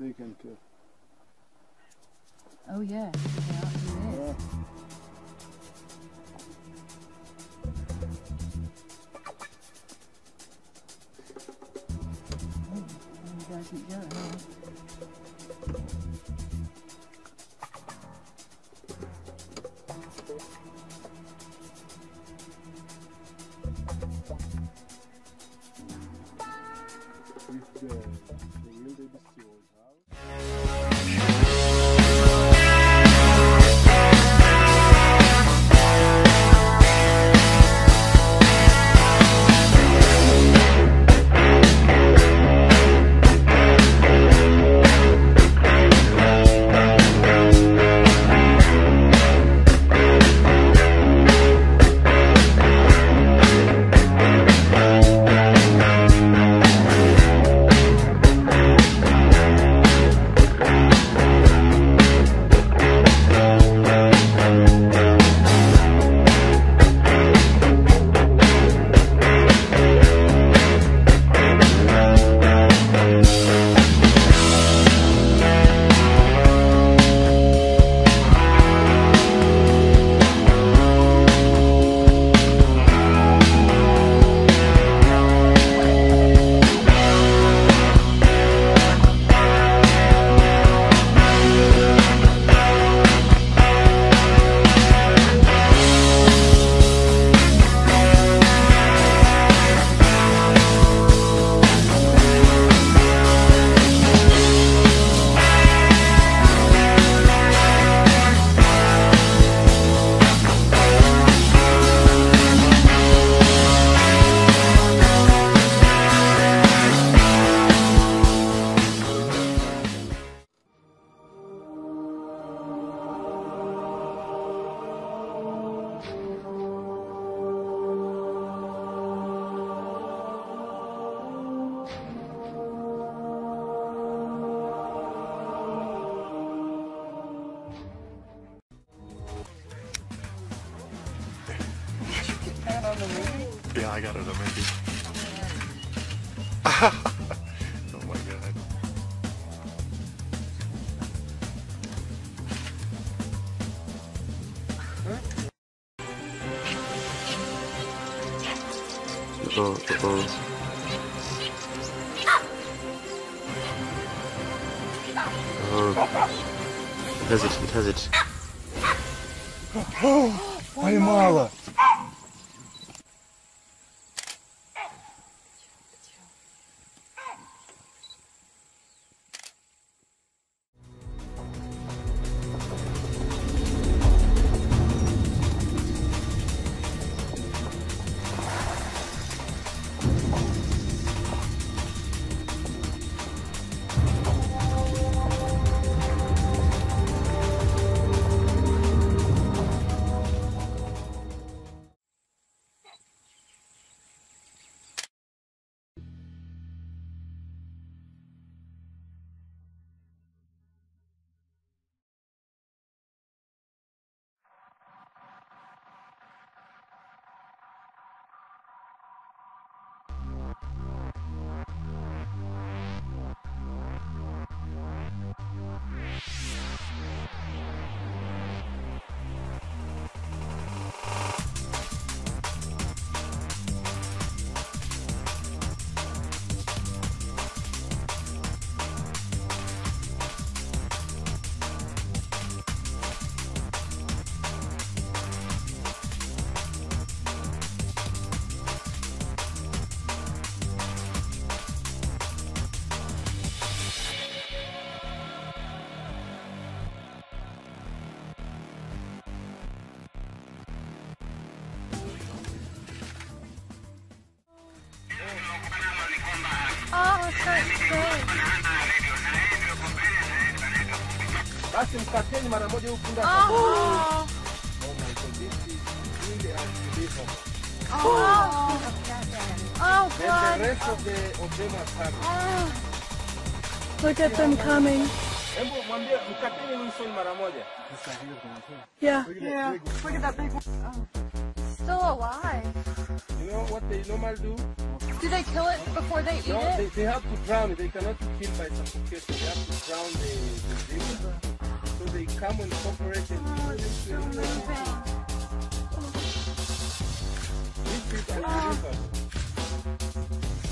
they can kill. Oh yeah. Yeah. Yeah, I got it already. oh my god. Uh-oh, uh-oh. Oh. It has it, it has it. Поймала! Oh, Basi mkateni mara moja huku punda. Oh, Oh my god, this is really unbelievable. oh, oh, And the rest of the of them are coming. Oh, Look at them coming. Hebu mwambie mkateni Wilson mara moja. Yeah. yeah. Look at that big one. Oh. Still alive. You know what they normally do? Do they kill it before they eat No, they, it? they have to drown it. They cannot kill by suffocation. They have to drown the, the. So they come and cooperate and Oh, it's so moving. This is Oh. Ah. unbelievable.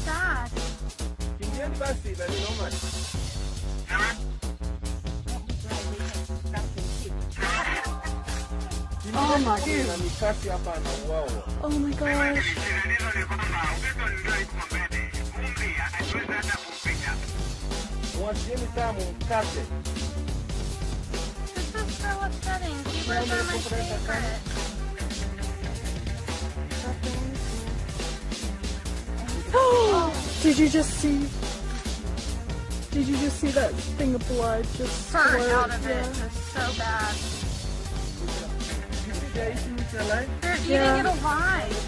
Sad. Indian na ni normal. Oh my Na mikasi hapa anauawa. Oh my gosh. Mwacheni tamu mkate. Upsetting. Zebras are my favorite. Did you just see? Did you just see that thing of blood just Spurt squirt? out of it. Yeah. It's so bad. You see they're eating alive? They're eating Yeah. it alive.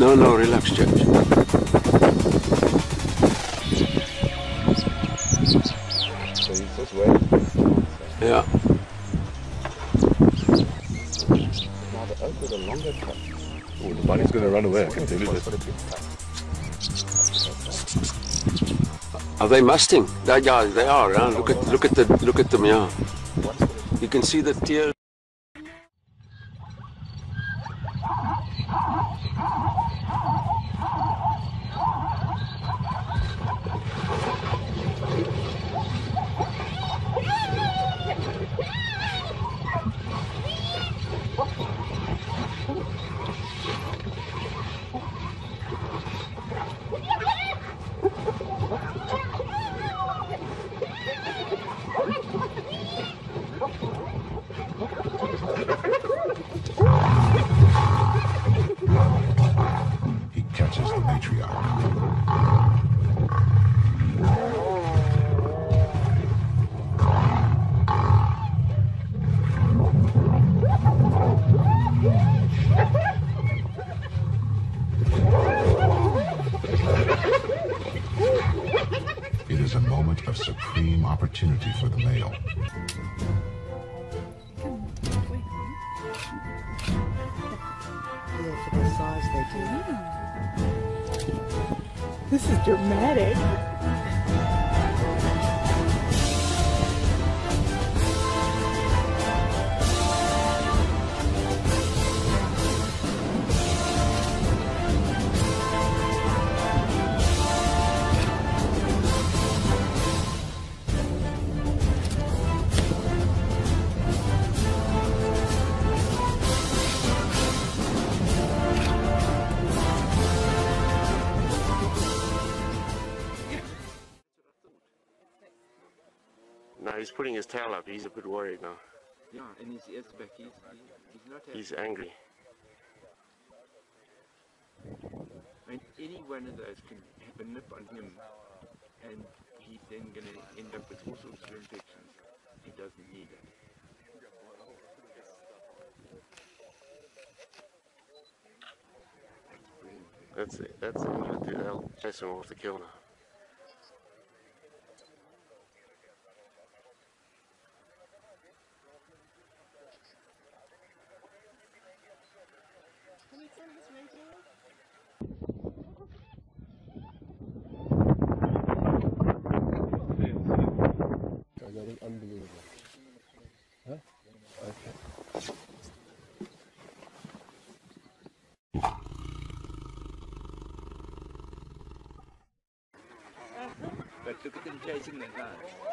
No, no, relax, Judge. Yeah. Now the oak with a longer cut. Oh, the bunny's going to run away. I can tell you cut. Are they musting? They, yeah, they are. Huh? Look at look at the look at them. Yeah. You can see the tears. He the. It is a moment of supreme opportunity for the male. Yeah, for the size they do. This is dramatic. He's putting his tail up. He's a bit worried now. Yeah, and his ears back. He's, he's not happy. He's angry. I mean, any one of those can have a nip on him, and he's then going to end up with all sorts of infections. He doesn't need it. That's it. That's it. They'll chase him off the kill now. Oh, that is unbelievable. Huh? Okay. Look at them chasing that guy.